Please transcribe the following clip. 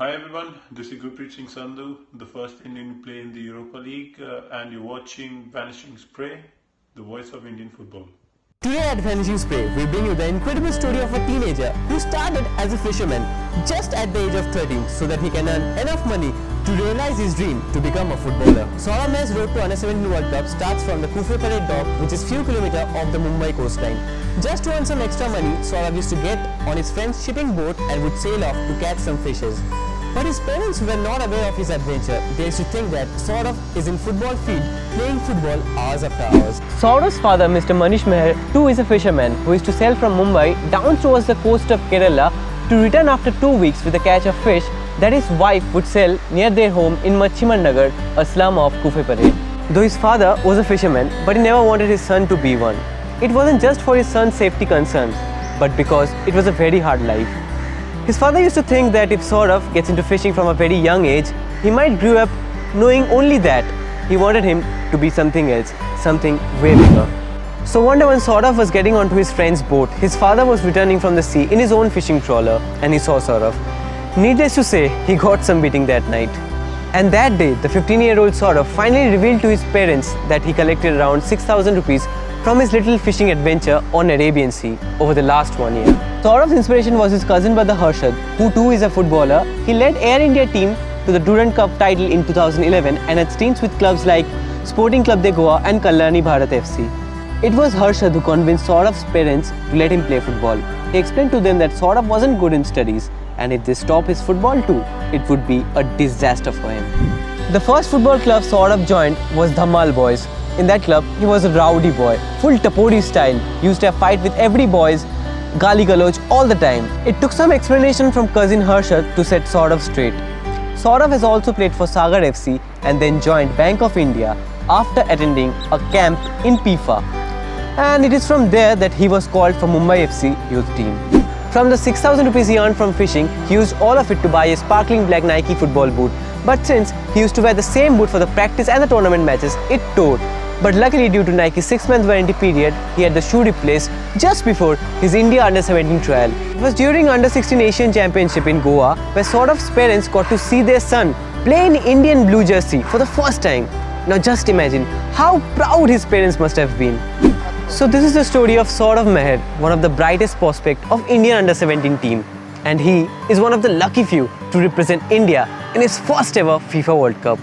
Hi everyone, this is Gurpreet Singh Sandhu, the first Indian to play in the Europa League, uh, and you're watching Vanishing Spray, the voice of Indian football. Today at Vanishing Spray, we bring you the incredible story of a teenager who started as a fisherman just at the age of 13 so that he can earn enough money to realize his dream to become a footballer. Meher's road to Under 17 World Cup starts from the Cuffe Parade dock which is few kilometers off the Mumbai coastline. Just to earn some extra money, Saurabh used to get on his friend's shipping boat and would sail off to catch some fishes. But his parents were not aware of his adventure. They used to think that Saurabh is in football field playing football hours after hours. Saurabh's father, Mr. Manish Meher, too is a fisherman who used to sail from Mumbai down towards the coast of Kerala to return after two weeks with a catch of fish that his wife would sell near their home in Machhimar Nagar, a slum of Cuffe Parade. Though his father was a fisherman, but he never wanted his son to be one. It wasn't just for his son's safety concerns, but because it was a very hard life. His father used to think that if Saurabh gets into fishing from a very young age, he might grow up knowing only that. He wanted him to be something else, something way bigger. So one day when Saurabh was getting onto his friend's boat, his father was returning from the sea in his own fishing trawler and he saw Saurabh. Needless to say, he got some beating that night. And that day, the 15-year-old Saurabh finally revealed to his parents that he collected around 6,000 rupees from his little fishing adventure on Arabian Sea over the last one year. Saurabh's inspiration was his cousin brother Harshad, who too is a footballer. He led Air India team to the Durand Cup title in 2011 and had stints with clubs like Sporting Club de Goa and Kalyani Bharat FC. It was Harshad who convinced Saurabh's parents to let him play football. He explained to them that Saurabh wasn't good in studies and if they stop his football too, it would be a disaster for him. The first football club Saurabh joined was Dhammal Boys. In that club, he was a rowdy boy, full tapori style, used to fight with every boys, gali galoch all the time. It took some explanation from cousin Harshad to set Saurabh straight. Saurabh has also played for Sagar FC and then joined Bank of India after attending a camp in PIFA. And it is from there that he was called for Mumbai FC youth team. From the 6000 rupees he earned from fishing, he used all of it to buy a sparkling black Nike football boot. But since he used to wear the same boot for the practice and the tournament matches, it tore. But luckily due to Nike's 6 month warranty period, he had the shoe replaced just before his India Under 17 trial. It was during Under 16 Asian Championship in Goa where Saurabh's parents got to see their son play in Indian blue jersey for the first time. Now just imagine how proud his parents must have been. So this is the story of Saurabh Meher, one of the brightest prospect of Indian under 17 team. And he is one of the lucky few to represent India in his first ever FIFA World Cup.